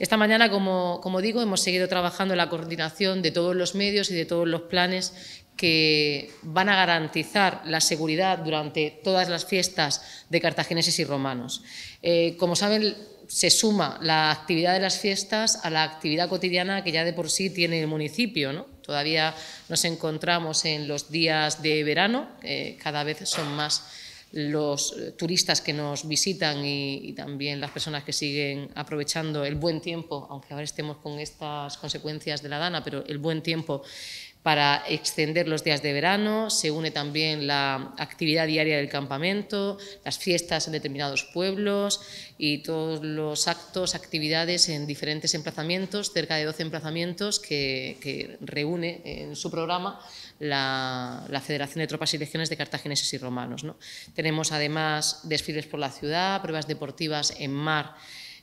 Esta mañana, como, digo, hemos seguido trabajando en la coordinación de todos los medios y de todos los planes que van a garantizar la seguridad durante todas las fiestas de cartagineses y romanos. Eh, como saben, se suma la actividad de las fiestas a la actividad cotidiana que ya de por sí tiene el municipio. ¿no? Todavía nos encontramos en los días de verano, cada vez son más los eh, turistas que nos visitan y, y, también las personas que siguen aprovechando el buen tiempo, aunque ahora estemos con estas consecuencias de la dana, pero el buen tiempo para extender los días de verano, se une también la actividad diaria del campamento, las fiestas en determinados pueblos y todos los actos, actividades en diferentes emplazamientos, cerca de 12 emplazamientos que, reúne en su programa la, Federación de Tropas y Legiones de Cartagineses y Romanos. ¿no? Tenemos además desfiles por la ciudad, pruebas deportivas en mar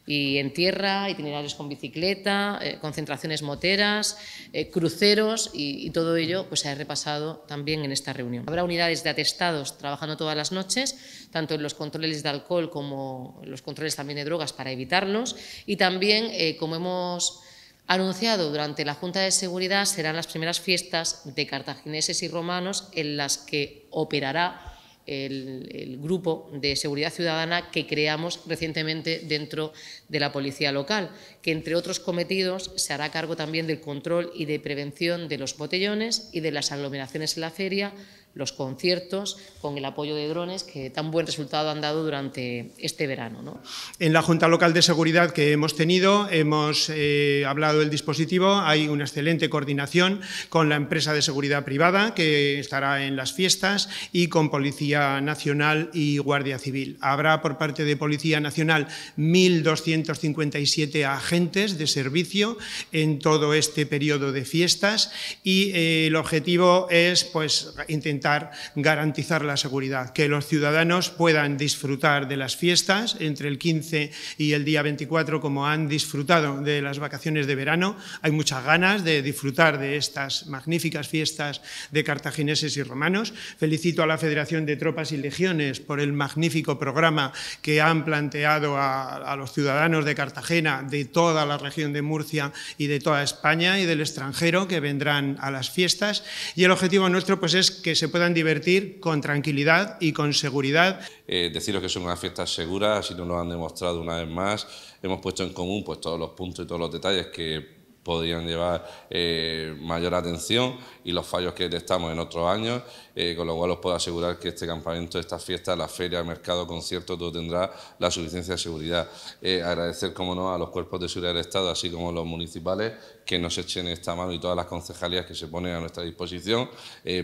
y en tierra, itinerarios con bicicleta, eh, concentraciones moteras, eh, cruceros y, todo ello pues, se ha repasado también en esta reunión. Habrá unidades de atestados trabajando todas las noches, tanto en los controles de alcohol como los controles también de drogas para evitarlos y también, eh, como hemos anunciado durante la Junta de Seguridad, serán las primeras fiestas de cartagineses y romanos en las que operará el, grupo de seguridad ciudadana que creamos recientemente dentro de la policía local, que entre otros cometidos se hará cargo también del control y de prevención de los botellones y de las aglomeraciones en la feria, los conciertos con el apoyo de drones que tan buen resultado han dado durante este verano. ¿no? En la Junta Local de Seguridad que hemos tenido, hemos eh, hablado del dispositivo, hay una excelente coordinación con la empresa de seguridad privada que estará en las fiestas y con Policía Nacional y Guardia Civil. Habrá por parte de Policía Nacional 1.257 agentes de servicio en todo este periodo de fiestas y eh, el objetivo es pues, intentar garantizar la seguridad, que los ciudadanos puedan disfrutar de las fiestas entre el 15 y el día 24 como han disfrutado de las vacaciones de verano. Hay muchas ganas de disfrutar de estas magníficas fiestas de cartagineses y romanos. Felicito a la Federación de Tropas y Legiones por el magnífico programa que han planteado a, a los ciudadanos de Cartagena, de toda la región de Murcia y de toda España y del extranjero que vendrán a las fiestas. Y el objetivo nuestro pues, es que se puedan divertir con tranquilidad y con seguridad. Eh, deciros que son unas fiestas seguras, así nos lo han demostrado una vez más. Hemos puesto en común pues, todos los puntos y todos los detalles que podrían llevar eh, mayor atención y los fallos que detectamos en otros años, eh, con lo cual os puedo asegurar que este campamento, esta fiesta, la feria, el mercado, concierto, todo tendrá la suficiencia de seguridad. Eh, agradecer, como no, a los cuerpos de seguridad del Estado, así como los municipales, que nos echen esta mano y todas las concejalías que se ponen a nuestra disposición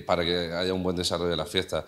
para que haya un buen desarrollo de la fiesta.